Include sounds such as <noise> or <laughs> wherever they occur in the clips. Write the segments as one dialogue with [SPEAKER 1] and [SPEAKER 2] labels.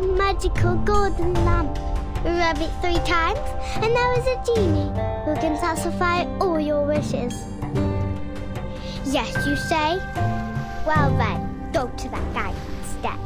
[SPEAKER 1] a magical golden lamp. Rub it three times, and there is a genie who can satisfy all your wishes. Yes, you say? Well then, go to that guy instead.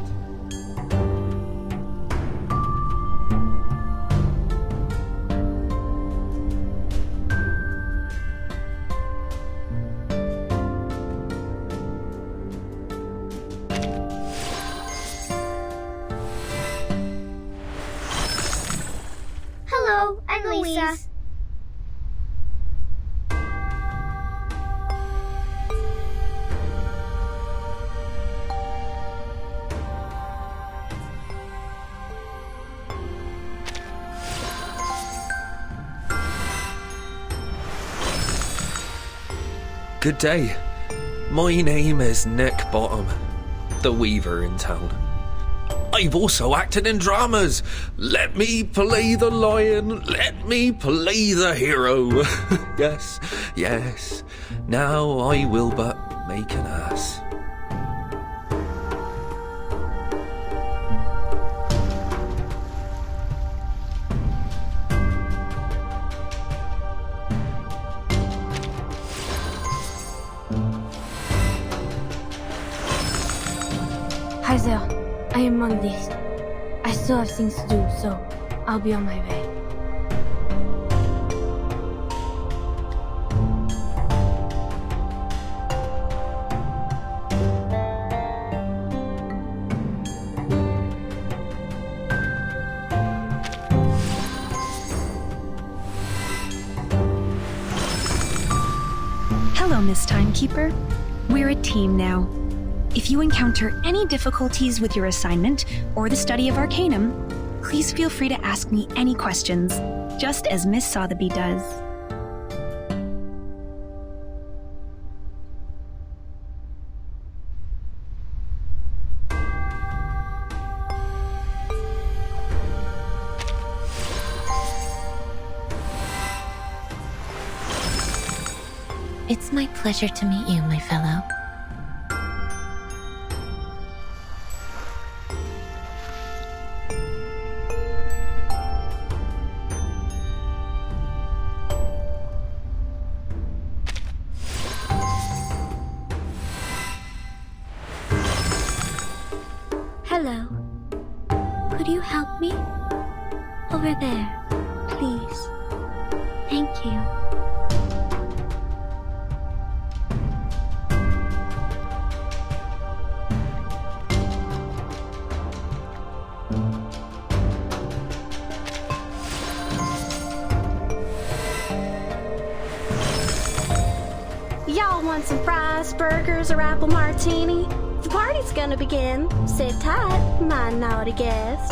[SPEAKER 1] Lisa.
[SPEAKER 2] Good day. My name is Nick Bottom, the weaver in town. I've also acted in dramas. Let me play the lion, let me play the hero. <laughs> yes, yes. Now I will but make an ass.
[SPEAKER 3] There. I am on this. I still have things to do, so I'll be on my way.
[SPEAKER 4] Hello, Miss Timekeeper. We're a team now. If you encounter any difficulties with your assignment or the study of Arcanum, please feel free to ask me any questions, just as Miss Sotheby does.
[SPEAKER 5] It's my pleasure to meet you, my fellow. Hello. Could you help me? Over there, please. Thank you.
[SPEAKER 6] Want some fries, burgers, or apple martini? The party's gonna begin. Sit tight, my naughty guest.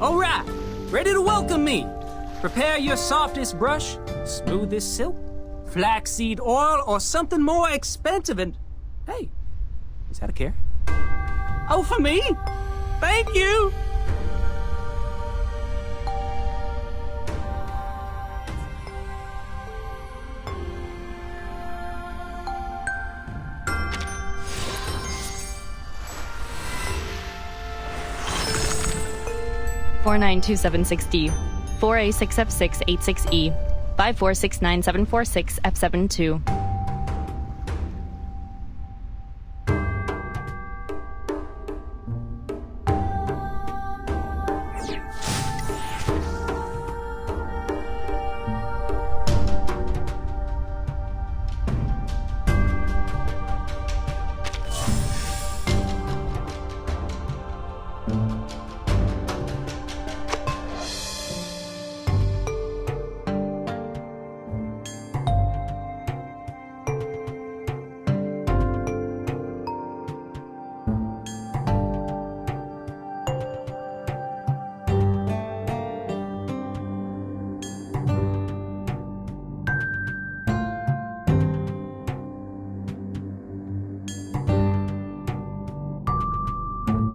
[SPEAKER 7] All right, ready to welcome me. Prepare your softest brush, smoothest silk, flaxseed oil, or something more expensive. And hey, is that a carrot? Oh, for me? Thank you.
[SPEAKER 8] 49276D, 4A6F686E, 5469746F72.